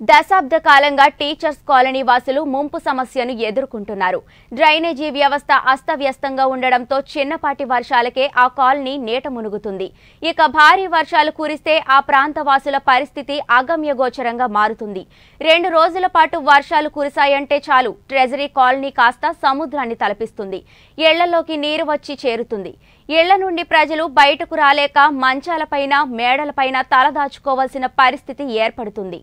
దశాబ్ద కాలంగా teachers colony వాసులు ముంపు సమస్యను ఎదుర్కొంటున్నారు. డ్రైనేజీ వ్యవస్థ అస్తవ్యస్తంగా ఉండడంతో చిన్నపాటి వర్షాలకే ఆ కాలనీ నీట మునుగుతుంది. ఇక భారీ వర్షాలు కురిస్తే ఆ ప్రాంత వాసుల పరిస్థితి అగమ్యగోచరంగా మారుతుంది. రెండు రోజుల పాటు వర్షాలు కురిశాయంటే చాలు ట్రెజరీ కాలనీ కాస్త సముద్రాన్ని తలపిస్తుంది. ఇళ్ళలోకి నీరు వచ్చి చేరుతుంది. ఇళ్ళ నుండి ప్రజలు బయటకు రాలేక మంచాలపైన మేడలపైన తలదాచుకోవాల్సిన పరిస్థితి ఏర్పడుతుంది.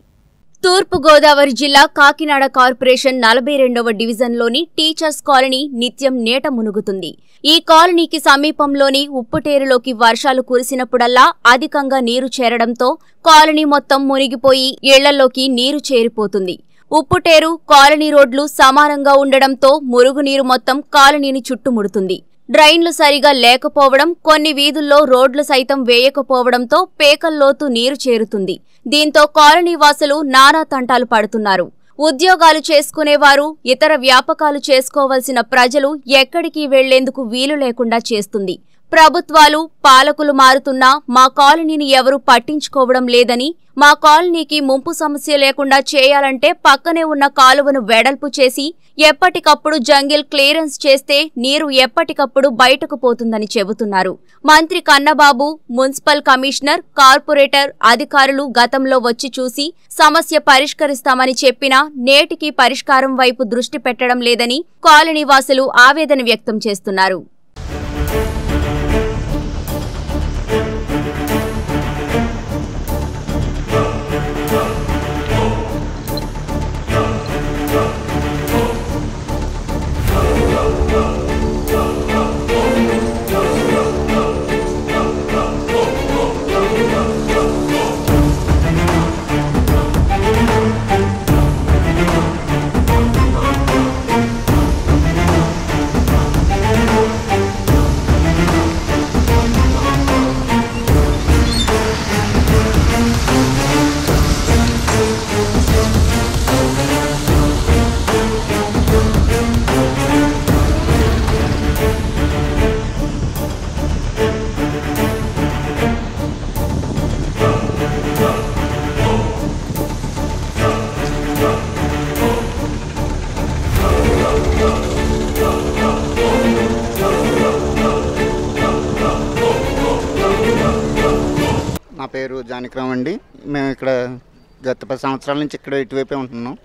తూర్పు గోదావరి జిల్లా కాకినాడ కార్పొరేషన్ నలభై రెండవ డివిజన్లోని టీచర్స్ కాలనీ నిత్యం నేట మునుగుతుంది. ఈ కాలనీకి సమీపంలోని ఉప్పుటేరులోకి వర్షాలు కురిసినప్పుడల్లా అధికంగా నీరు చేరడంతో కాలనీ మొత్తం మునిగిపోయి ఇళ్ళలోకి నీరు చేరిపోతుంది. ఉప్పుటేరు కాలనీ రోడ్లు సమానంగా ఉండడంతో మురుగునీరు మొత్తం కాలనీని చుట్టుముడుతుంది. డ్రైన్లు సరిగా లేకపోవడం కొన్ని వీధుల్లో రోడ్లు సైతం వేయకపోవడంతో పేకల్లోతు నీరు చేరుతుంది. దీంతో కాలనీవాసులు నానా తంటాలు పడుతున్నారు. ఉద్యోగాలు చేసుకునేవారు ఇతర వ్యాపకాలు చేసుకోవలసిన ప్రజలు ఎక్కడికి వెళ్ళేందుకు వీలు లేకుండా చేస్తుంది. ప్రభుత్వాలు పాలకులు మారుతున్నా మా కాలనీని ఎవరూ పట్టించుకోవడం లేదని మా కాలనీకి ముంపు సమస్య లేకుండా చేయాలంటే పక్కనే ఉన్న కాలువను వెడల్పు చేసి ఎప్పటికప్పుడు జంగిల్ క్లియరెన్స్ చేస్తే నీరు ఎప్పటికప్పుడు బయటకు పోతుందని చెబుతున్నారు. మంత్రి కన్నబాబు మున్సిపల్ కమిషనర్ కార్పొరేటర్ అధికారులు గతంలో వచ్చి చూసి సమస్య పరిష్కరిస్తామని చెప్పినా నేటికి పరిష్కారం వైపు దృష్టి పెట్టడం లేదని కాలనీ వాసులు ఆవేదన వ్యక్తం చేస్తున్నారు. గత పది సంవత్సరాల నుంచి ఇక్కడ ఇటువైపే ఉంటున్నాం.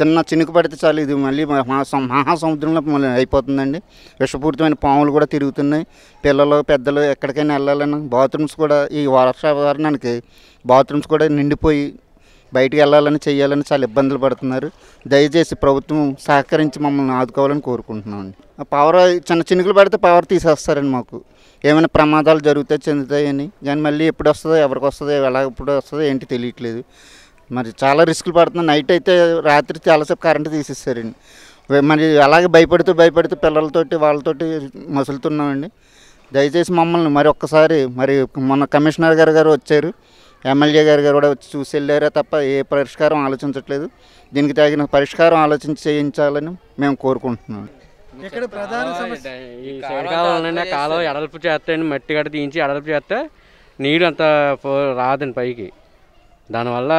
చిన్న చినుకు పడితే చాలు ఇది మళ్ళీ మహా మహాసముద్రంలో మళ్ళీ అయిపోతుందండి. విషపూరితమైన పాములు కూడా తిరుగుతున్నాయి. పిల్లలు పెద్దలు ఎక్కడికైనా వెళ్ళాలన్నా బాత్రూమ్స్ కూడా ఈ వర్షావరణానికి బాత్రూమ్స్ కూడా నిండిపోయి బయటికి వెళ్ళాలని చేయాలని చాలా ఇబ్బందులు పడుతున్నారు. దయచేసి ప్రభుత్వం సహకరించి మమ్మల్ని ఆదుకోవాలని కోరుకుంటున్నామండి. ఆ పవర్ చిన్న చినుకులు పడితే పవర్ తీసేస్తారండి మాకు. ఏమైనా ప్రమాదాలు జరుగుతాయి చెందుతాయని. కానీ మళ్ళీ ఎప్పుడు వస్తుందో ఎవరికి వస్తుందో ఎలా ఎప్పుడు వస్తుందో ఏంటి తెలియట్లేదు. మరి చాలా రిస్కులు పడుతున్నాయి. నైట్ అయితే రాత్రి చాలాసేపు కరెంటు తీసేస్తారండి వే- మరి అలాగే భయపడుతూ భయపడుతూ పిల్లలతోటి వాళ్ళతోటి మసులుతున్నామండి. దయచేసి మమ్మల్ని మరి ఒక్కసారి మరి మొన్న కమిషనర్ గారు గారు వచ్చారు. ఎమ్మెల్యే గారు గారు కూడా వచ్చి చూసి వెళ్ళారే తప్ప ఏ పరిష్కారం ఆలోచించట్లేదు. దీనికి తగిన పరిష్కారం ఆలోచించి చేయించాలని మేము కోరుకుంటున్నాం. ఇక్కడ ప్రధాన సమస్య? కాలువ ఎడల్పు చేస్తాయండి మట్టి గడ్డ తీయించి ఎడల్పు చేస్తే నీరు అంత రాదండి పైకి. దానివల్ల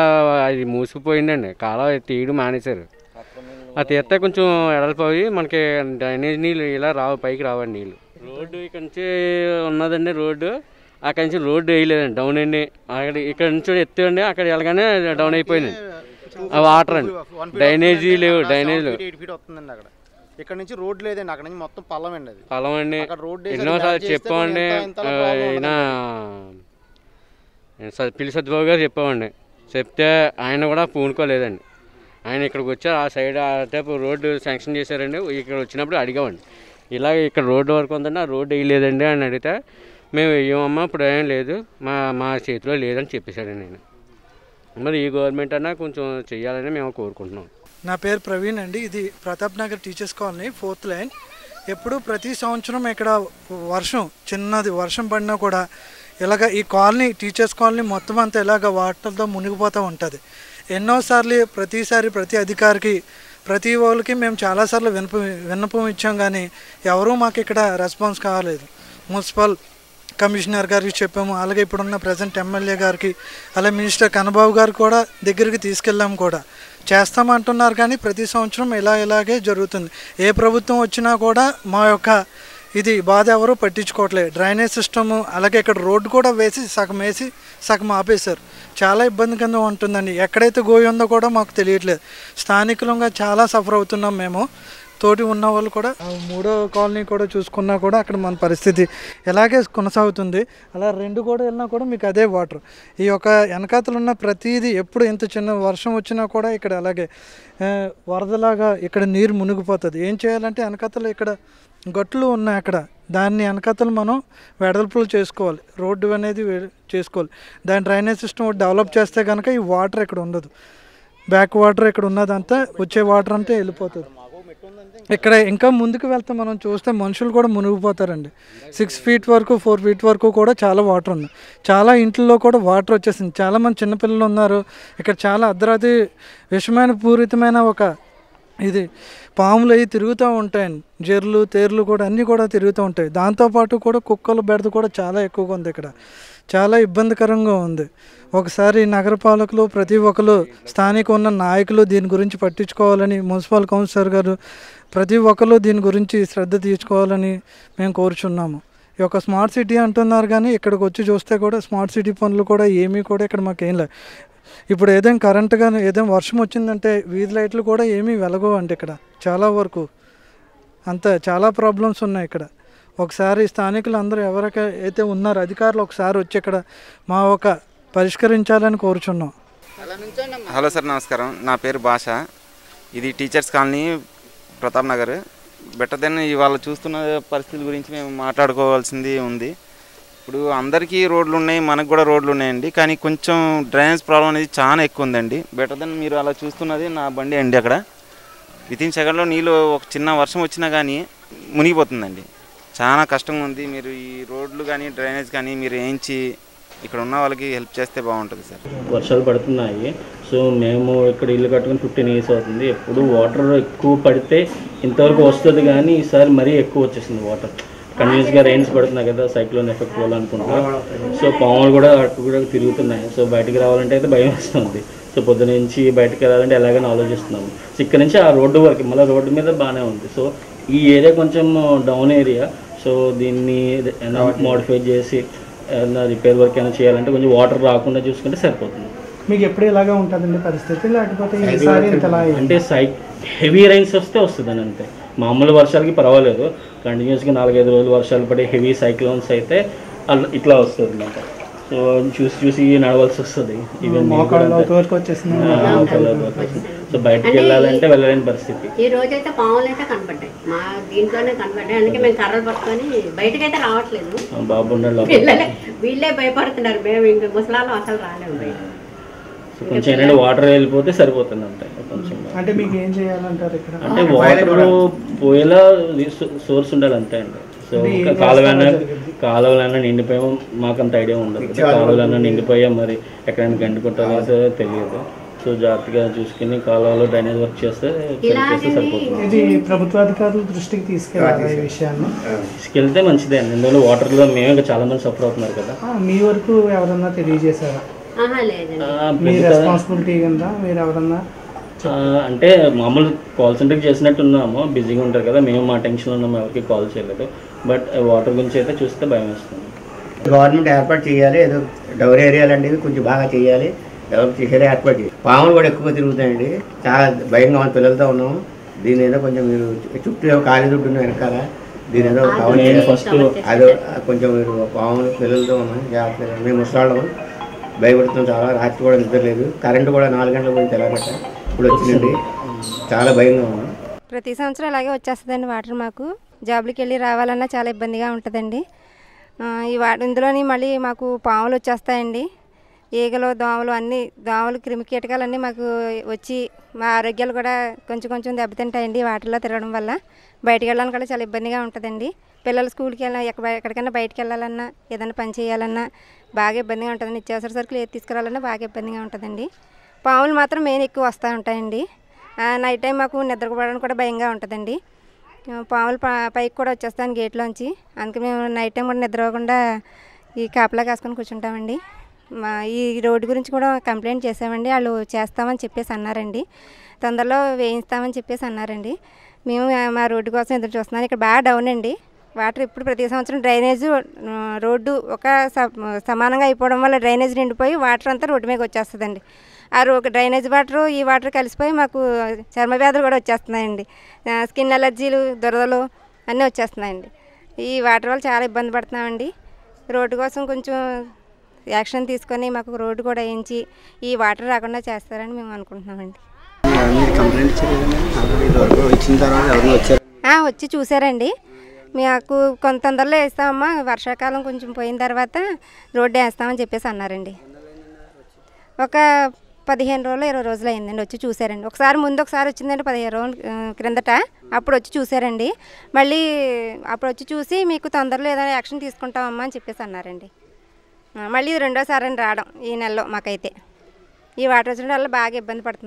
అది మూసుకుపోయిందండి. కాలువ తీయడం మానేశారు. అది తీస్తే కొంచెం ఎడల్పు అవి మనకి డ్రైనేజ్ నీళ్ళు ఇలా రావు పైకి రావండి నీళ్ళు. రోడ్డు ఇక్కడ నుంచి ఉన్నదండి రోడ్డు. అక్కడి నుంచి రోడ్డు వేయలేదండి డౌన్ అండి అక్కడ ఇక్కడ నుంచి ఎత్తండి అక్కడ వెళ్ళగానే డౌన్ అయిపోయింది. ఆ వాటర్ అండి. డ్రైనేజీ లేవు డ్రైనేజ్ లేవు. ఇక్కడ నుంచి రోడ్ లేదండి అక్కడ నుంచి మొత్తం పల్లం అండి అది పొలం అండి ఎన్నోసార్లు చెప్పామండి ఆయన పిల్లి సత్యబాబు గారు చెప్పామండి చెప్తే ఆయన కూడా పూనుకోలేదండి. ఆయన ఇక్కడికి వచ్చారు ఆ సైడ్ ఆ టైపు రోడ్డు శాంక్షన్ చేశారండి. ఇక్కడ వచ్చినప్పుడు అడిగామండి ఇలా ఇక్కడ రోడ్డు వరకు ఉందండి ఆ రోడ్డు వేయలేదండి అని అడిగితే మేము వేయమమ్మా ఇప్పుడు ఏం లేదు మా మా చేతిలో లేదని చెప్పేశాడు నేను మరి ఈ గవర్నమెంట్ అన్నా కొంచెం చేయాలని మేము కోరుకుంటున్నాం. నా పేరు ప్రవీణ్ అండి. ఇది Pratap Nagar teachers colony fourth line. ఎప్పుడు ప్రతి సంవత్సరం ఇక్కడ వర్షం చిన్నది వర్షం పడినా కూడా ఇలాగ ఈ కాలనీ టీచర్స్ కాలనీ మొత్తం అంతా ఇలాగ వాటర్తో మునిగిపోతూ ఉంటుంది. ఎన్నోసార్లు ప్రతిసారి ప్రతి అధికారికి ప్రతి వాళ్ళకి మేము చాలాసార్లు వినప విన్నపం ఇచ్చాం కానీ ఎవరూ మాకు ఇక్కడ రెస్పాన్స్ కాలేదు. మున్సిపల్ కమిషనర్ గారికి చెప్పాము అలాగే ఇప్పుడున్న ప్రజెంట్ ఎమ్మెల్యే గారికి అలాగే మినిస్టర్ కన్నబాబు గారు కూడా దగ్గరికి తీసుకెళ్ళాము కూడా. చేస్తామంటున్నారు కానీ ప్రతి సంవత్సరం ఇలా ఇలాగే జరుగుతుంది. ఏ ప్రభుత్వం వచ్చినా కూడా మా యొక్క ఇది బాధ ఎవరు పట్టించుకోవట్లేదు. డ్రైనేజ్ సిస్టము అలాగే ఇక్కడ రోడ్డు కూడా వేసి సగం వేసి సగం ఆపేశారు. చాలా ఇబ్బందికరంగా ఉంటుందండి. ఎక్కడైతే గోయి ఉందో కూడా మాకు తెలియట్లేదు. స్థానికులంగా చాలా సఫర్ అవుతున్నాం మేము. తోటి ఉన్న వాళ్ళు కూడా మూడో కాలనీ కూడా చూసుకున్నా కూడా అక్కడ మన పరిస్థితి ఇలాగే కొనసాగుతుంది. అలా రెండు కూడా వెళ్ళినా కూడా మీకు అదే వాటర్. ఈ యొక్క వెనకాతలు ఉన్న ప్రతిదీ ఎప్పుడు ఎంత చిన్న వర్షం వచ్చినా కూడా ఇక్కడ అలాగే వరదలాగా ఇక్కడ నీరు మునిగిపోతుంది. ఏం చేయాలంటే వెనకాతలు ఇక్కడ గట్లు ఉన్నాయి అక్కడ. దాన్ని వెనకతలు మనం వెడల్పులు చేసుకోవాలి. రోడ్డు అనేది చేసుకోవాలి. దాని డ్రైనేజ్ సిస్టమ్ డెవలప్ చేస్తే కనుక ఈ వాటర్ ఇక్కడ ఉండదు. బ్యాక్ వాటర్ ఇక్కడ ఉన్నదంతా వచ్చే వాటర్ అంతా వెళ్ళిపోతుంది. ఇక్కడ ఇంకా ముందుకు వెళ్తే మనం చూస్తే మనుషులు కూడా మునిగిపోతారండి. సిక్స్ ఫీట్ వరకు ఫోర్ ఫీట్ వరకు కూడా చాలా వాటర్ ఉంది. చాలా ఇంట్లో కూడా వాటర్ వచ్చేసింది. చాలా మంది చిన్నపిల్లలు ఉన్నారు. ఇక్కడ చాలా అర్ధరాత్రి విషమైన పూరితమైన ఒక ఇది పాములు అవి తిరుగుతూ ఉంటాయండి జెర్లు తేర్లు కూడా అన్నీ కూడా తిరుగుతూ ఉంటాయి. దాంతోపాటు కూడా కుక్కలు బెడద కూడా చాలా ఎక్కువగా ఉంది ఇక్కడ. చాలా ఇబ్బందికరంగా ఉంది. ఒకసారి నగరపాలకులు ప్రతి ఒక్కరు స్థానిక ఉన్న నాయకులు దీని గురించి పట్టించుకోవాలని మున్సిపల్ కౌన్సిలర్ గారు ప్రతి ఒక్కరు దీని గురించి శ్రద్ధ తీసుకోవాలని మేము కోరుచున్నాము. ఈ యొక్క స్మార్ట్ సిటీ అంటున్నారు కానీ ఇక్కడికి వచ్చి చూస్తే కూడా స్మార్ట్ సిటీ పనులు కూడా ఏమీ కూడా ఇక్కడ మాకు ఏం లేదు ఇప్పుడు ఏదైనా కరెంట్ కానీ ఏదైనా వర్షం వచ్చిందంటే వీధి లైట్లు కూడా ఏమీ వెలగవు అండి ఇక్కడ. చాలా వరకు అంత చాలా ప్రాబ్లమ్స్ ఉన్నాయి ఇక్కడ. ఒకసారి స్థానికులు అందరూ ఎవరైతే అయితే ఉన్నారో అధికారులు ఒకసారి వచ్చి ఇక్కడ మా ఒక పరిష్కరించాలని కోరుచున్నాం. హలో సార్ నమస్కారం. నా పేరు భాష. ఇది teachers colony Pratap Nagar. Better than ఇవాళ చూస్తున్న పరిస్థితుల గురించి మేము మాట్లాడుకోవాల్సింది ఉంది. ఇప్పుడు అందరికీ రోడ్లు ఉన్నాయి మనకు కూడా రోడ్లు ఉన్నాయండి కానీ కొంచెం డ్రైనేజ్ ప్రాబ్లం అనేది చాలా ఎక్కువ ఉందండి. బెటర్ దెన్ మీరు అలా చూస్తున్నది నా బండి అండి అక్కడ. వితిన్ సెకండ్లో నీళ్ళు ఒక చిన్న వర్షం వచ్చినా కానీ మునిగిపోతుందండి. చాలా కష్టంగా ఉంది. మీరు ఈ రోడ్లు కానీ డ్రైనేజ్ కానీ మీరు వేయించి ఇక్కడ ఉన్న వాళ్ళకి హెల్ప్ చేస్తే బాగుంటుంది సార్. వర్షాలు పడుతున్నాయి. సో మేము ఇక్కడ ఇల్లు కట్టుకుని ఫిఫ్టీన్ ఇయర్స్ అవుతుంది. ఎప్పుడు వాటర్ ఎక్కువ పడితే ఇంతవరకు వస్తుంది కానీ ఈసారి మరీ ఎక్కువ వచ్చేసింది వాటర్. కంటిన్యూస్గా రైన్స్ పడుతున్నాయి కదా సైక్లోన్ ఎఫెక్ట్ వల్ల అనుకుంటా సో పాములు కూడా అటు కూడా తిరుగుతున్నాయి. సో బయటకు రావాలంటే అయితే భయం వస్తుంది. సో పొద్దు నుంచి బయటికి వెళ్ళాలంటే ఎలాగైనా ఆలోచిస్తున్నాము సో ఇక్కడ నుంచి ఆ రోడ్డు వరకు మళ్ళీ రోడ్డు మీద బాగానే ఉంది. సో ఈ ఏరియా కొంచెం డౌన్ ఏరియా సో దీన్ని మోడిఫై చేసి ఏదైనా రిపేర్ వర్క్ ఏమైనా చేయాలంటే కొంచెం వాటర్ రాకుండా చూసుకుంటే సరిపోతుంది. మీకు ఎప్పుడు ఇలాగే ఉంటుందండి పరిస్థితి? లేకపోతే? అంటే సై హెవీ రైన్స్ వస్తే వస్తుందని అంతే. మామూలు వర్షాలకి పర్వాలేదు. కంటిన్యూస్గా నాలుగైదు రోజులు వర్షాలు పడే హెవీ సైక్లోన్స్ అయితే ఇట్లా వస్తుంది అన్నమాట. సో చూసి చూసి నడవాల్సి వస్తుంది. సో బయటికి వెళ్ళాలంటే వెళ్ళలేని పరిస్థితి. ఈ రోజైతే పాములు అయితే కనపడ్డాయి. మా దీంట్లోనే కనపడ్డాయి. అందుకే మేము కర్రలు పట్టుకొని బయటకైతే రావట్లేదు. ఆ, బాబు వీళ్ళే భయపడుతున్నారు. మేము ఇంకా ముసలాలు అసలు రాలేము కొంచెం ఏంటంటే వాటర్ వెళ్ళిపోతే సరిపోతుంది అంతే. కొంచెం అంటే మీకు ఏం చేయాలంటారు ఇక్కడ? అంటే వాటర్ పోయేలా సోర్స్ ఉండాలి అంతే అండి. సో కాలువైనా కాలువలైనా నిండిపోయామో మాకు అంత ఐడియా ఉండదు. కాలువలైనా నిండిపోయా మరి ఎక్కడైనా గంటుకుంటుందో తెలియదు. సో జాగ్రత్తగా చూసుకుని కాలువలో డ్రైనేజ్ వర్క్ చేస్తే ఇది ప్రభుత్వ అధికారుల దృష్టికి తీసుకెళ్ళాలి ఈ విషయాన్ని. తీసుకెళ్తే మంచిదే అండి. ఎందుకంటే వాటర్లో మేము ఇంకా చాలా మంది సఫర్ అవుతున్నారు కదా. ఆ, మీ వరకు ఎవరన్నా తెలియజేశారా? మీ రెస్పాన్సిబిలిటీ కింద మీరు ఎవరన్నా అంటే మామూలు కాల్ సెంటర్కి చేసినట్టు ఉన్నాము బిజీగా ఉంటారు కదా. మేము మా టెన్షన్లో ఉన్నాము ఎవరికి కాల్ చేయలేదు. బట్ వాటర్ గురించి అయితే చూస్తే భయం వేస్తుంది. గవర్నమెంట్ ఏర్పాటు చేయాలి. ఏదో డౌర్ ఏరియాలు అనేవి కొంచెం బాగా చేయాలి. డెవలప్ చేసేది ఏర్పాటు చేయాలి. పాములు కూడా ఎక్కువగా తిరుగుతాయండి. చాలా భయంగా మన పిల్లలతో ఉన్నాము. దీని ఏదో కొంచెం మీరు చుట్టూ ఏదో ఖాళీ దుడ్డు ఉన్న వెనకాల. దీని ఏదో చేయాలి ఫస్ట్ అదో కొంచెం మీరు పాములు పిల్లలతో ఉన్నాం జాగ్రత్తగా మేము ముసలాళ్ళము భయపడుతున్నాం. చాలా రాత్రి కూడా నిద్ర లేదు. కరెంటు కూడా నాలుగు గంటల పోయి తెలగట ఇప్పుడు వచ్చిందండి చాలా భయంగా ఉన్నాం ప్రతి సంవత్సరం అలాగే వచ్చేస్తుందండి వాటర్ మాకు. జాబ్లకి వెళ్ళి రావాలన్నా చాలా ఇబ్బందిగా ఉంటుందండి. ఈ వాటర్ ఇందులోని మళ్ళీ మాకు పాములు వచ్చేస్తాయండి. ఈగలు దోమలు అన్నీ దోమలు క్రిమి కీటకాలన్నీ మాకు వచ్చి మా ఆరోగ్యాలు కూడా కొంచెం కొంచెం దెబ్బతింటాయండి వాటర్లో తిరగడం వల్ల. బయటికి వెళ్ళడానికి కూడా చాలా ఇబ్బందిగా ఉంటుందండి. పిల్లలు స్కూల్కి వెళ్ళినా ఎక్కడ ఎక్కడికైనా బయటికి వెళ్ళాలన్నా ఏదైనా పని చేయాలన్నా బాగా ఇబ్బందిగా ఉంటుందండి. నిత్యావసర సరుకులు ఏది తీసుకురావాలన్నా బాగా ఇబ్బందిగా ఉంటుందండి. పాములు మాత్రం మెయిన్ ఎక్కువ వస్తూ ఉంటాయండి. నైట్ టైం మాకు నిద్రపోవడానికి కూడా భయంగా ఉంటుందండి. పాములు పైకి కూడా వచ్చేస్తాను గేట్లోంచి అందుకే మేము నైట్ టైం కూడా నిద్రపోకుండా ఈ కాపలా కాసుకొని కూర్చుంటామండి. మా ఈ రోడ్డు గురించి కూడా కంప్లైంట్ చేసామండి వాళ్ళు చేస్తామని చెప్పేసి అన్నారండి. తొందరలో వేయిస్తామని చెప్పేసి అన్నారండి. మేము మా రోడ్డు కోసం ఎదురు చూస్తున్నాం. ఇక్కడ బాగా డౌన్ అండి. వాటర్ ఇప్పుడు ప్రతి సంవత్సరం డ్రైనేజ్ రోడ్డు ఒక స- సమానంగా అయిపోవడం వల్ల డ్రైనేజ్ నిండిపోయి వాటర్ అంతా రోడ్డు మీద వచ్చేస్తుందండి. ఆ డ్రైనేజ్ వాటర్ ఈ వాటర్ కలిసిపోయి మాకు చర్మ వ్యాధులు కూడా వచ్చేస్తున్నాయండి. స్కిన్ అలర్జీలు దురదలు అన్నీ వచ్చేస్తున్నాయండి. ఈ వాటర్ వల్ల చాలా ఇబ్బంది పడుతున్నామండి. రోడ్డు కోసం కొంచెం యాక్షన్ తీసుకొని మాకు రోడ్డు కూడా వేయించి ఈ వాటర్ రాకుండా చేస్తారని మేము అనుకుంటున్నామండి. వచ్చి చూసారండి. మాకు కొంత తొందరలో వేస్తామమ్మా వర్షాకాలం కొంచెం పోయిన తర్వాత రోడ్డు వేస్తామని చెప్పేసి అన్నారండి. ఒక పదిహేను రోజులు ఇరవై రోజులు అయిందండి వచ్చి చూసారండి ఒకసారి ముందు ఒకసారి వచ్చిందండి పదిహేను రోజులు క్రిందట అప్పుడు వచ్చి చూసారండి మళ్ళీ అప్పుడు వచ్చి చూసి మీకు తొందరలో ఏదైనా యాక్షన్ తీసుకుంటామమ్మా అని చెప్పేసి అన్నారండి. మళ్ళీ ఇది రెండోసారి రావడం ఈ నెలలో మాకైతే. ఈ వాటర్ వచ్చిన వల్ల బాగా ఇబ్బంది పడుతుంది